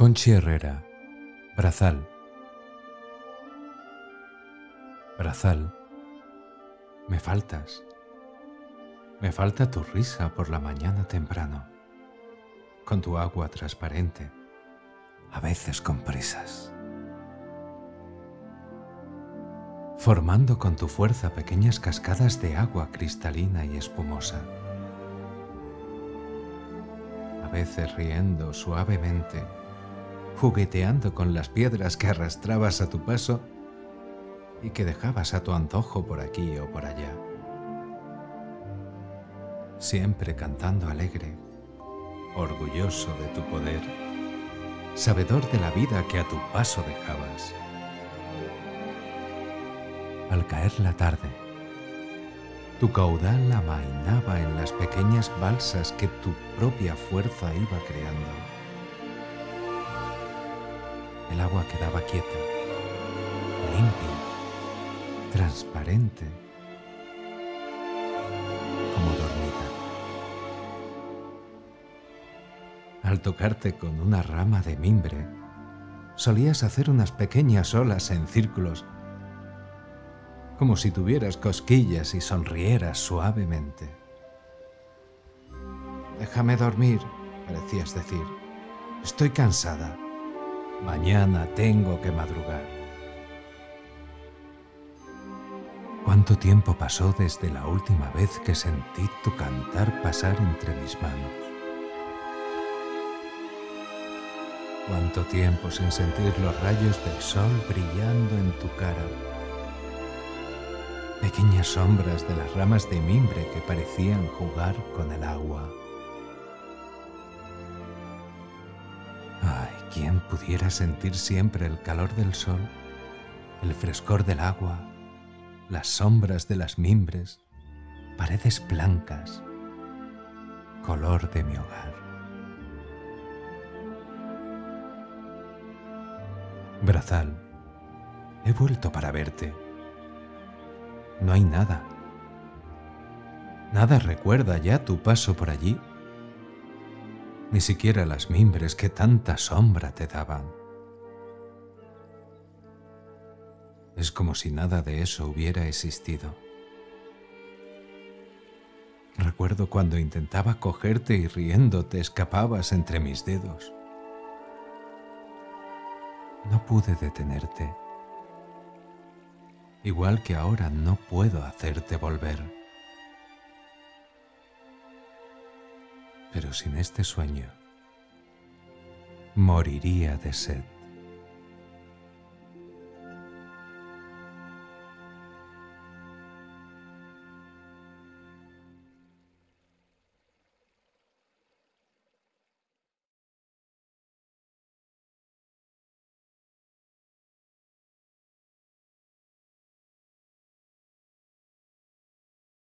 Conchi Herrera, Brazal. Brazal, me faltas. Me falta tu risa por la mañana temprano, con tu agua transparente, a veces con prisas. Formando con tu fuerza pequeñas cascadas de agua cristalina y espumosa. A veces riendo suavemente jugueteando con las piedras que arrastrabas a tu paso y que dejabas a tu antojo por aquí o por allá. Siempre cantando alegre, orgulloso de tu poder, sabedor de la vida que a tu paso dejabas. Al caer la tarde, tu caudal amainaba en las pequeñas balsas que tu propia fuerza iba creando el agua quedaba quieta, limpia, transparente, como dormida. Al tocarte con una rama de mimbre, solías hacer unas pequeñas olas en círculos, como si tuvieras cosquillas y sonrieras suavemente. Déjame dormir, parecías decir. Estoy cansada. Mañana tengo que madrugar. ¿Cuánto tiempo pasó desde la última vez que sentí tu cantar pasar entre mis manos? ¿Cuánto tiempo sin sentir los rayos del sol brillando en tu cara? Pequeñas sombras de las ramas de mimbre que parecían jugar con el agua. ¿Quién pudiera sentir siempre el calor del sol, el frescor del agua, las sombras de las mimbres, paredes blancas, color de mi hogar? Brazal, he vuelto para verte. No hay nada. Nada recuerda ya tu paso por allí ni siquiera las mimbres que tanta sombra te daban. Es como si nada de eso hubiera existido. Recuerdo cuando intentaba cogerte y riendo te escapabas entre mis dedos. No pude detenerte. Igual que ahora no puedo hacerte volver. Pero sin este sueño moriría de sed.